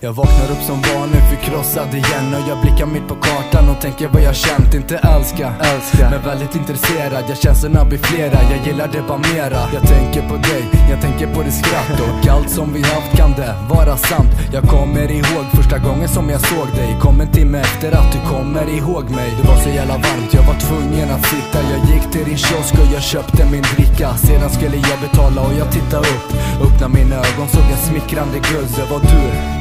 Jag vaknar upp som vanligt förkrossad igen. Och jag blickar mitt på kartan och tänker vad jag känt, inte älska, älska. Men väldigt intresserad, jag känslorna blir flera, jag gillar det bara mera. Jag tänker på dig, jag tänker på ditt skratt. Och allt som vi haft kan det vara sant. Jag kommer ihåg första gången som jag såg dig, kom en timme efter att du kommer ihåg mig. Det var så jävla varmt, jag var tvungen att sitta. Jag gick till din kiosk och jag köpte min dricka. Sedan skulle jag betala och jag tittade upp. Öppna mina ögon såg jag smickrande guzz, det var du,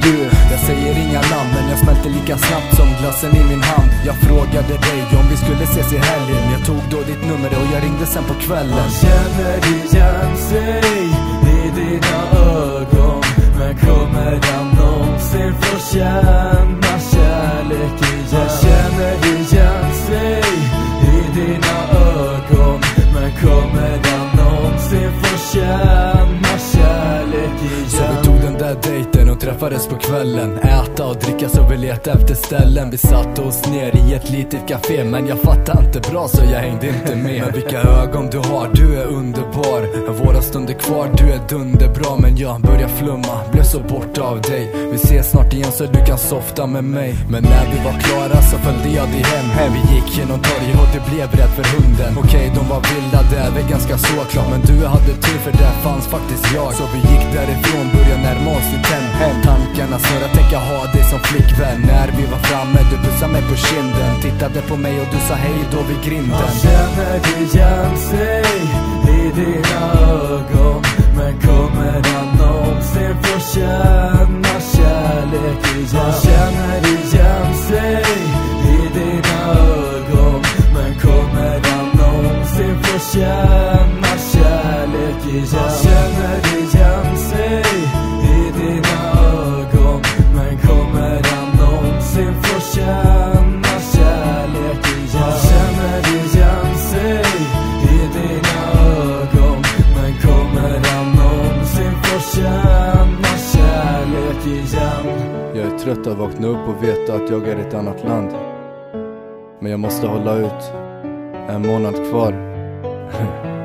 jag smälter lika snabbt som glassen i min hand. Jag frågade dig om vi skulle ses i helgen. Jag tog då ditt nummer och jag ringde sen på kvällen. Man känner igen sig i dina ögon. Men kommer han någonsin få känna? Vi dejten och träffades på kvällen. Äta och dricka så vi letade efter ställen. Vi satte oss ner i ett litet café Men jag fattade inte bra så jag hängde inte med. Men vilka ögon du har, du är underbar. Våra stunder kvar, du är dunderbra. Men jag börjar flumma, blev så borta av dig. Vi ses snart igen så du kan softa med mig. Men när vi var klara så följde jag dig hem, hem. Vi gick genom torget och du blev rädd för hunden. Okej, de var vilda, det är väl ganska såklart. Men du hade tur för där fanns faktiskt jag. Så vi gick därifrån, började närma konstigt hem, hem. Tankarna snurrar, tänk jag ha dig som flickvän När vi var framme, du pussade mig på kinden Tittade på mig och du sa hej då vid grinden Man känner igen sig i dina ögon Men kommer han någonsin få känna kärlek igen? Man känner igen sig i dina ögon Men kommer han någonsin få känna kärlek igen? Man känner Trött att vakna upp och veta att jag är i ett annat land. Men jag måste hålla ut. En månad kvar.